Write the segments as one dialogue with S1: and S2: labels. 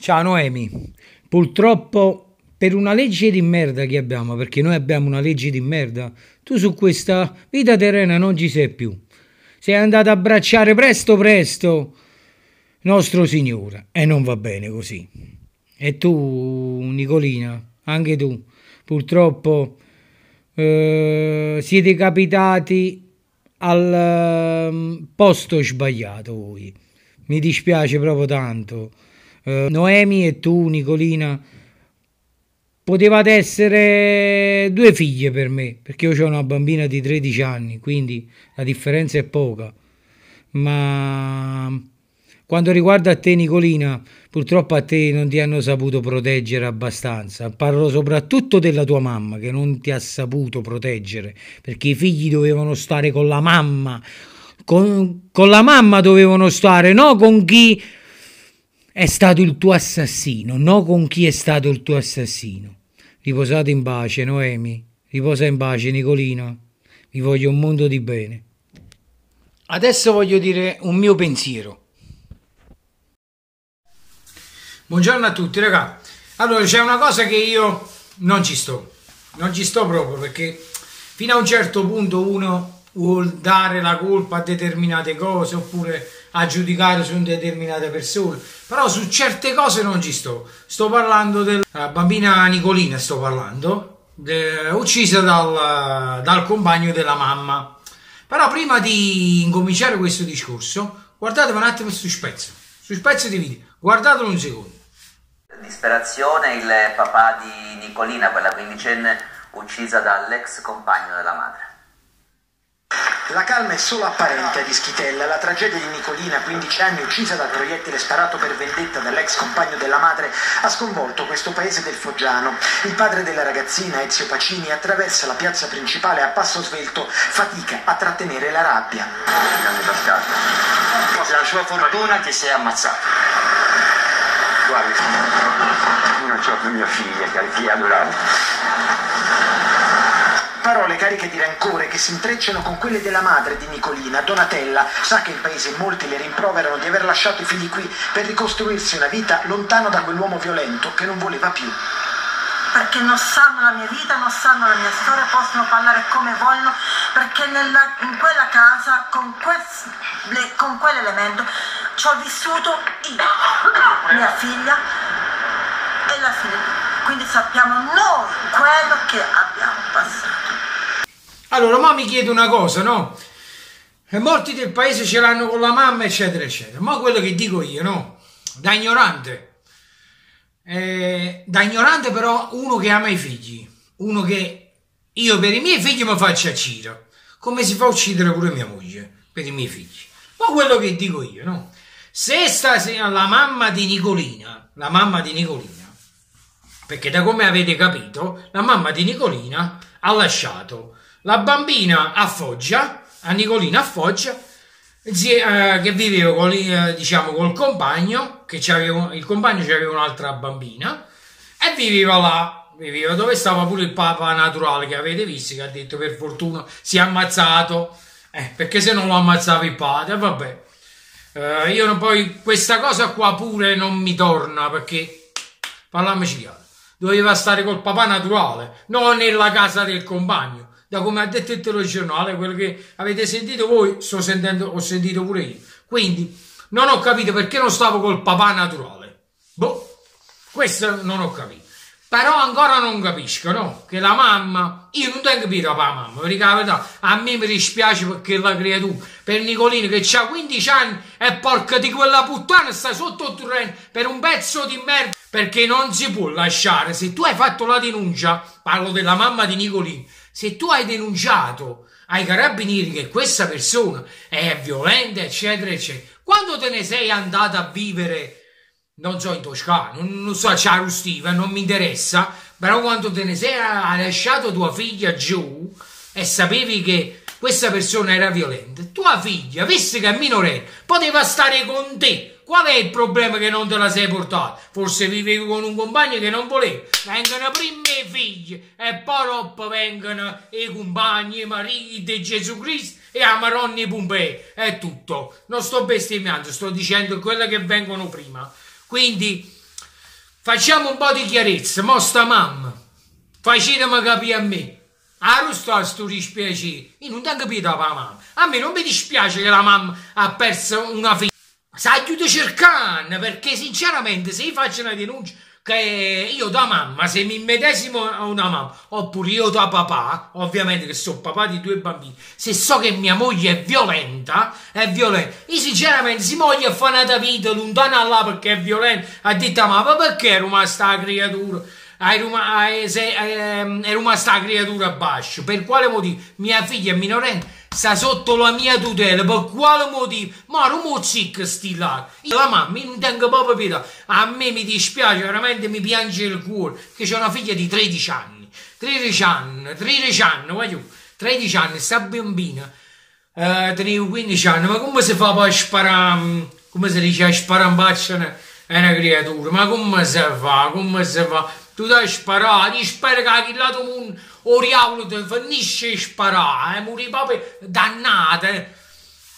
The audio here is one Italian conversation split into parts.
S1: Ciao Noemi, purtroppo per una legge di merda che abbiamo, perché noi abbiamo una legge di merda, tu su questa vita terrena non ci sei più. Sei andato a abbracciare presto presto nostro Signore e non va bene così. E tu, Nicolina, anche tu, purtroppo eh, siete capitati al eh, posto sbagliato voi. Mi dispiace proprio tanto. Eh, Noemi e tu, Nicolina, potevate essere due figlie per me, perché io ho una bambina di 13 anni, quindi la differenza è poca. Ma quando riguarda a te, Nicolina, purtroppo a te non ti hanno saputo proteggere abbastanza. Parlo soprattutto della tua mamma che non ti ha saputo proteggere, perché i figli dovevano stare con la mamma. Con, con la mamma dovevano stare, no con chi è stato il tuo assassino, non con chi è stato il tuo assassino. Riposate in pace, Noemi. Riposa in pace, Nicolina. Vi voglio un mondo di bene. Adesso voglio dire un mio pensiero. Buongiorno a tutti, raga. Allora, c'è una cosa che io non ci sto. Non ci sto proprio perché fino a un certo punto uno vuol dare la colpa a determinate cose oppure a giudicare su determinate persone, però su certe cose non ci sto. Sto parlando della bambina Nicolina, sto parlando, de, uccisa dal, dal compagno della mamma. Però prima di incominciare questo discorso, guardate un attimo su spezzo, su spezzo di video, guardatelo un secondo.
S2: Disperazione, il papà di Nicolina, quella quindicenne, uccisa dall'ex compagno della madre.
S3: La calma è solo apparente ad Ischitella. La tragedia di Nicolina, 15 anni, uccisa dal proiettile sparato per vendetta dall'ex compagno della madre, ha sconvolto questo paese del Foggiano. Il padre della ragazzina, Ezio Pacini, attraversa la piazza principale a passo svelto, fatica a trattenere la rabbia.
S4: La sua fortuna che si è ammazzato.
S5: Guardi, non c'ho più mia figlia, che è adorata.
S3: Parole cariche di rancore che si intrecciano con quelle della madre di Nicolina, Donatella. Sa che in paese molti le rimproverano di aver lasciato i figli qui per ricostruirsi una vita lontano da quell'uomo violento che non voleva più.
S6: Perché non sanno la mia vita, non sanno la mia storia, possono parlare come vogliono, perché nella, in quella casa, con, quest, le, con quell'elemento, ci ho vissuto io, mia figlia e la figlia. Quindi sappiamo noi quello che abbiamo passato.
S1: Allora, ma mi chiedo una cosa, no? E molti del paese ce l'hanno con la mamma, eccetera, eccetera. Ma quello che dico io, no? Da ignorante. Eh, da ignorante però uno che ama i figli. Uno che io per i miei figli mi faccio uccidere. Come si fa a uccidere pure mia moglie per i miei figli. Ma quello che dico io, no? Se stasera la mamma di Nicolina, la mamma di Nicolina, perché da come avete capito, la mamma di Nicolina ha lasciato la bambina a Foggia, a Nicolina a Foggia, eh, che viveva con, eh, diciamo, col compagno, che il compagno aveva un'altra bambina, e viveva là, viveva dove stava pure il papa naturale che avete visto, che ha detto per fortuna si è ammazzato, eh, perché se non lo ammazzava il padre, vabbè. Eh, io poi questa cosa qua pure non mi torna, perché, parliamoci chiaro, doveva stare col papà naturale, non nella casa del compagno da come ha detto il telegiornale, quello che avete sentito voi, sto sentendo, ho sentito pure io. Quindi non ho capito perché non stavo col papà naturale. Boh, questo non ho capito. Però ancora non capisco, no? Che la mamma, io non tengo capito papà mamma, perché la verità, a me mi dispiace perché la creatura, per Nicolino che ha 15 anni e porca di quella puttana sta sotto il terreno per un pezzo di merda, perché non si può lasciare, se tu hai fatto la denuncia, parlo della mamma di Nicolino, se tu hai denunciato ai carabinieri che questa persona è violenta, eccetera, eccetera, quando te ne sei andata a vivere, non so, in Toscana, non, non so, a Ciarustiva, non mi interessa, però quando te ne sei lasciato tua figlia giù e sapevi che questa persona era violenta, tua figlia, visto che è minorenne, poteva stare con te Qual è il problema che non te la sei portata? Forse vivevi con un compagno che non voleva. Vengono prima i figli e poi dopo vengono i compagni, i mariti di Gesù Cristo e a Maronni Pompei. È tutto. Non sto bestemmiando, sto dicendo quelle che vengono prima. Quindi facciamo un po' di chiarezza, mo sta mamma, facetemi capire a me. A rusta sto dispiacere, io non ti ho capito la mamma. A me non mi dispiace che la mamma ha perso una figlia. Sa aiuto cercando, perché sinceramente se io faccio una denuncia che io da mamma, se mi medesimo a una mamma, oppure io da papà, ovviamente che sono papà di due bambini, se so che mia moglie è violenta, è violenta, io sinceramente se moglie fa una vita lontana là perché è violenta, ha detto ma perché è rimasta la creatura? È rimasta la creatura basso, per quale motivo? Mia figlia è minorenne sta sotto la mia tutela per quale motivo? Ma non mozzic sti là. Io la mamma non tengo proprio pietà. A me mi dispiace, veramente mi piange il cuore, che c'è una figlia di 13 anni. 13 anni, 13 anni, voglio, 13 anni, sta bambina. Eh, tenevo 15 anni, ma come si fa poi a sparare, come si dice, a sparare in faccia è una creatura? Ma come si fa, come si fa? Tu devi sparare, ti speri che là tu o diavolo ti finisce di sparare, eh, muri proprio dannate.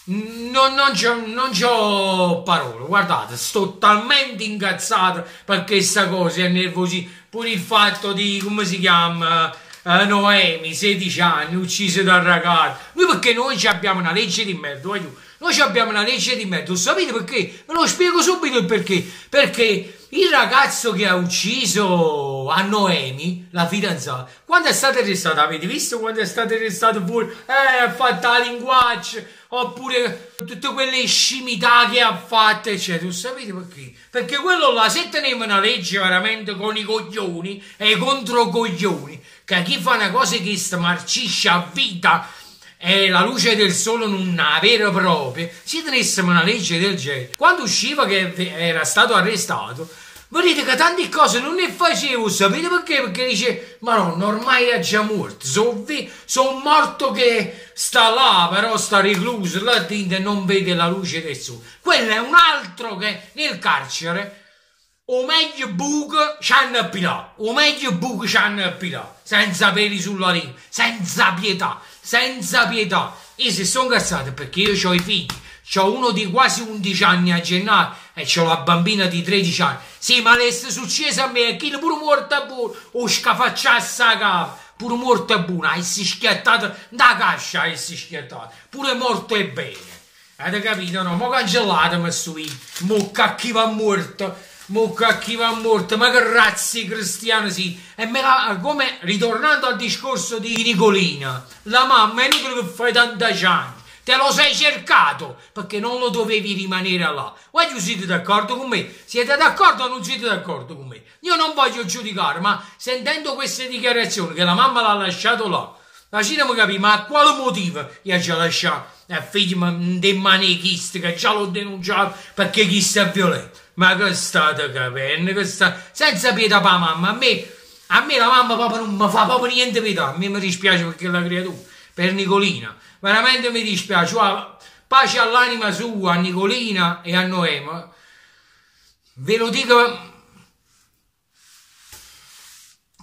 S1: Non, non, c'ho, non c'ho parole, guardate, sto talmente incazzato perché questa cosa è nervosi. Pure il fatto di, come si chiama, eh, Noemi, 16 anni, uccisa dal ragazzo. Noi perché noi abbiamo una legge di merda, voglio. Noi abbiamo una legge di merda, sapete perché? Ve lo spiego subito il perché. Perché il ragazzo che ha ucciso a Noemi, la fidanzata, quando è stato arrestato, avete visto quando è stato arrestato fuori? Eh, ha fatto la linguaccia, oppure tutte quelle scimità che ha fatto, eccetera. Sapete perché? Perché quello là, se teniamo una legge veramente con i coglioni e contro coglioni, che chi fa una cosa che marcisce a vita e la luce del sole non ha vera e propria, se tenessimo una legge del genere, quando usciva che era stato arrestato, vedete che tante cose non ne facevo, sapete perché? Perché dice, ma no, ormai è già morto, sono son morto che sta là, però sta recluso là dentro e non vede la luce del sole. Quello è un altro che nel carcere o meglio buco ci hanno appilato, o meglio buco ci hanno appilato, senza peli sulla lingua, senza pietà, senza pietà. Io se sono cazzato perché io ho i figli, ho uno di quasi 11 anni a gennaio e ho la bambina di 13 anni. Sì, ma le successo a me, e chi pure morto a buono, o scafacciassa a capo, pure morto è buono, e si schiattato da cascia, e si schiattato, pure morto è bene. Avete capito? No, ma cancellatemi su, mo cacchi va morto Mucca chi va morto, ma che razzi cristiani sì. E me la, come ritornando al discorso di Nicolina, la mamma è inutile che fai tanti anni. Te lo sei cercato perché non lo dovevi rimanere là. Voglio siete d'accordo con me? Siete d'accordo o non siete d'accordo con me? Io non voglio giudicare, ma sentendo queste dichiarazioni che la mamma l'ha lasciato là, lasciamo capire, ma a quale motivo gli ha già lasciato? È figlio dei manichisti che già l'ho denunciato perché chi sta violento. Ma che state capendo? Che sta... Senza pietà per la mamma, a me, a me la mamma proprio non mi fa proprio niente pietà, a me mi dispiace perché la creatura, per Nicolina, veramente mi dispiace, pace all'anima sua, a Nicolina e a Noema, ve lo dico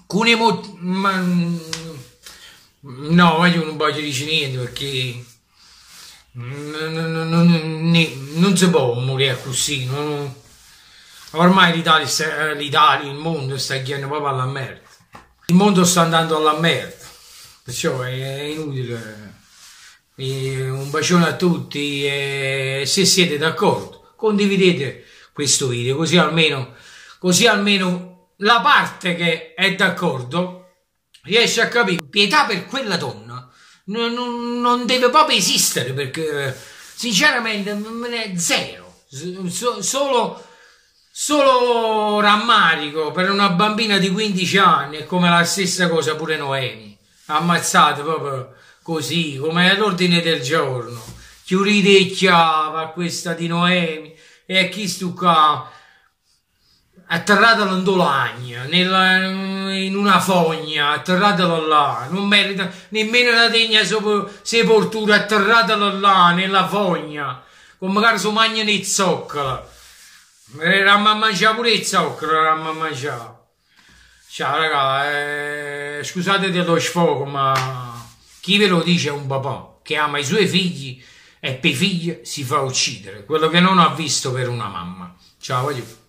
S1: con emozione, no, io non voglio dire niente perché non, non, non, si può morire così, non, Ormai l'Italia, l'Italia, il mondo sta andando proprio alla merda. Il mondo sta andando alla merda. Perciò è inutile. E un bacione a tutti e se siete d'accordo condividete questo video così almeno, così almeno la parte che è d'accordo riesce a capire pietà per quella donna non, non, deve proprio esistere perché sinceramente è zero solo Solo rammarico per una bambina di 15 anni è come la stessa cosa pure Noemi. Ammazzate proprio così, come all'ordine del giorno. Chiudete e chiava a questa di Noemi e chi stu qua atterratelo in una fogna, atterratelo là, non merita nemmeno la degna sepoltura, atterratelo là, nella fogna, come magari su magna nei zoccolo. Eravamo a mangiare pure zucchero, eravamo a mangiare. Ciao raga, eh, scusate dello sfogo, ma chi ve lo dice è un papà che ama i suoi figli e per i figli si fa uccidere, quello che non ha visto per una mamma. Ciao, voglio.